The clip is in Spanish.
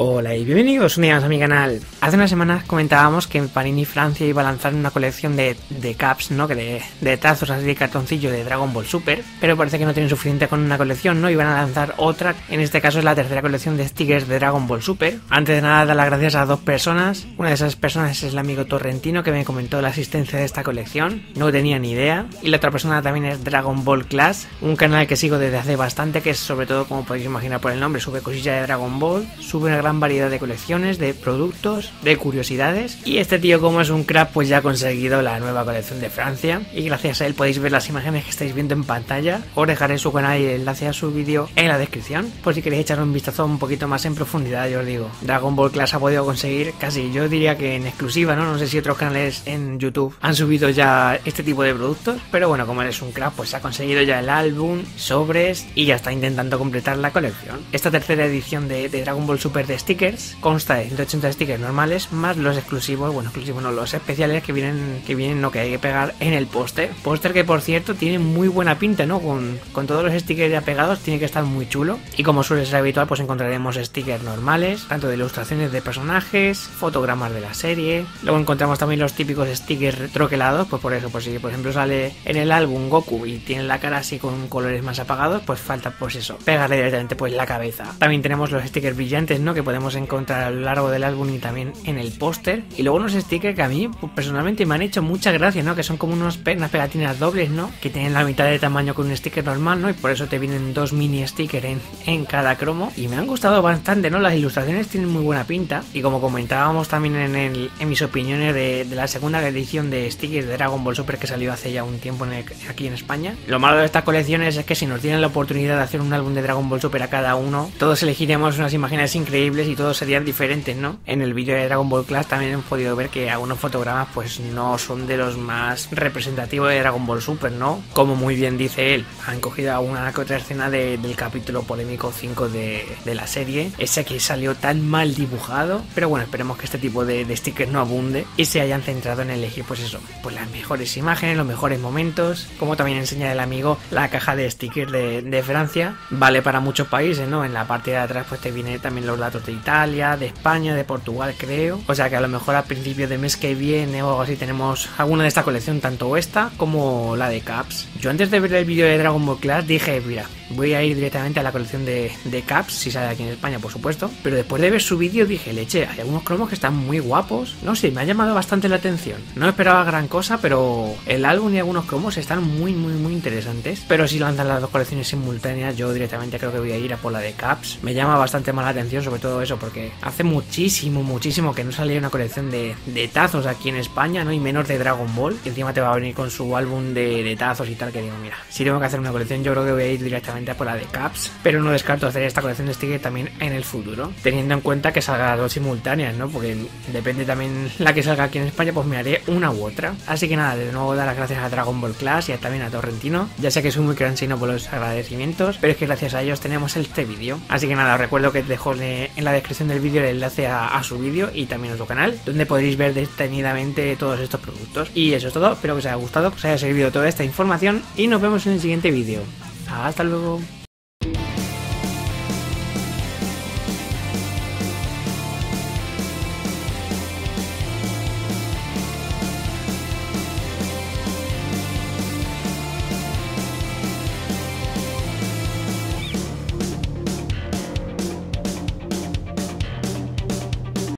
Hola y bienvenidos un día más a mi canal. Hace unas semanas comentábamos que Panini Francia iba a lanzar una colección de, de caps, ¿no? Que de, de tazos así de cartoncillo de Dragon Ball Super, pero parece que no tienen suficiente con una colección, ¿no? Iban a lanzar otra, en este caso es la tercera colección de stickers de Dragon Ball Super. Antes de nada, dar las gracias a dos personas. Una de esas personas es el amigo Torrentino que me comentó la existencia de esta colección, no tenía ni idea. Y la otra persona también es Dragon Ball Class, un canal que sigo desde hace bastante, que es sobre todo, como podéis imaginar por el nombre, sube cosillas de Dragon Ball, sube una gran variedad de colecciones, de productos, de curiosidades. Y este tío, como es un crack, pues ya ha conseguido la nueva colección de Francia. Y gracias a él podéis ver las imágenes que estáis viendo en pantalla. Os dejaré su canal y el enlace a su vídeo en la descripción. Por si queréis echar un vistazo un poquito más en profundidad, yo os digo. Dragon Ball Class ha podido conseguir casi, yo diría que en exclusiva, ¿no? No sé si otros canales en YouTube han subido ya este tipo de productos. Pero bueno, como él es un crack, pues ha conseguido ya el álbum, sobres y ya está intentando completar la colección. Esta tercera edición de, de Dragon Ball Super de stickers consta de 180 stickers normales más los exclusivos, bueno, exclusivos no, los especiales que vienen, que vienen, no, que hay que pegar en el póster. Póster que por cierto tiene muy buena pinta, ¿no? Con, con todos los stickers ya pegados, tiene que estar muy chulo. Y como suele ser habitual, pues encontraremos stickers normales, tanto de ilustraciones de personajes, fotogramas de la serie. Luego encontramos también los típicos stickers troquelados, pues por eso, pues si por ejemplo sale en el álbum Goku y tiene la cara así con colores más apagados, pues falta pues eso, pegarle directamente pues la cabeza. También tenemos los stickers brillantes, ¿no? Que podemos encontrar a lo largo del álbum y también en el póster. Y luego unos stickers que a mí pues, personalmente me han hecho mucha gracia, ¿no? Que son como unos unas pegatinas dobles, ¿no? Que tienen la mitad de tamaño que un sticker normal, ¿no? Y por eso te vienen dos mini stickers en, en cada cromo. Y me han gustado bastante, ¿no? Las ilustraciones tienen muy buena pinta. Y como comentábamos también en, el, en mis opiniones de, de la segunda edición de stickers de Dragon Ball Super que salió hace ya un tiempo aquí en España. Lo malo de estas colecciones es que si nos tienen la oportunidad de hacer un álbum de Dragon Ball Super a cada uno, todos elegiríamos unas imágenes increíbles y todos serían diferentes, ¿no? En el vídeo de Dragon Ball Class también hemos podido ver que algunos fotogramas pues no son de los más representativos de Dragon Ball Super, ¿no? Como muy bien dice él, han cogido alguna que otra escena de- del capítulo polémico 5 de, de la serie, ese que salió tan mal dibujado, pero bueno, esperemos que este tipo de, stickers no abunde y se hayan centrado en elegir pues eso, pues las mejores imágenes, los mejores momentos, como también enseña el amigo la caja de stickers de, de Francia, vale para muchos países, ¿no? En la parte de atrás pues te viene también los datos de Italia, de España, de Portugal o sea que a lo mejor a principios de mes que viene o algo así tenemos alguna de esta colección, tanto esta como la de Caps. Yo antes de ver el vídeo de Dragon Ball Class dije, mira, voy a ir directamente a la colección de, de Caps, si sale aquí en España por supuesto, pero después de ver su vídeo dije, leche, hay algunos cromos que están muy guapos, no sé, me ha llamado bastante la atención. No esperaba gran cosa, pero el álbum y algunos cromos están muy, muy, muy interesantes. Pero si lanzan las dos colecciones simultáneas, yo directamente creo que voy a ir a por la de Caps. Me llama bastante más la atención, sobre todo eso, porque hace muchísimo, muchísimo que no salía una colección de, de tazos aquí en España, ¿no? Y menos de Dragon Ball. Y encima te va a venir con su álbum de, de tazos y tal, que digo, mira, si tengo que hacer una colección, yo creo que voy a ir directamente a por la de Caps. Pero no descarto hacer esta colección de stickers también en el futuro, teniendo en cuenta que salga dos simultáneas, ¿no? Porque depende también la que salga aquí en España, pues me haré una u otra. Así que nada, de nuevo dar las gracias a Dragon Ball Class y también a Torrentino. Ya sé que soy muy cansino por los agradecimientos, pero es que gracias a ellos tenemos este vídeo. Así que nada, os recuerdo que dejo en la descripción del vídeo el enlace a, a su vídeo y también a su canal, donde podréis ver detenidamente todos estos productos. Y eso es todo, espero que os haya gustado, que os haya servido toda esta información y nos vemos en el siguiente vídeo. Hasta luego.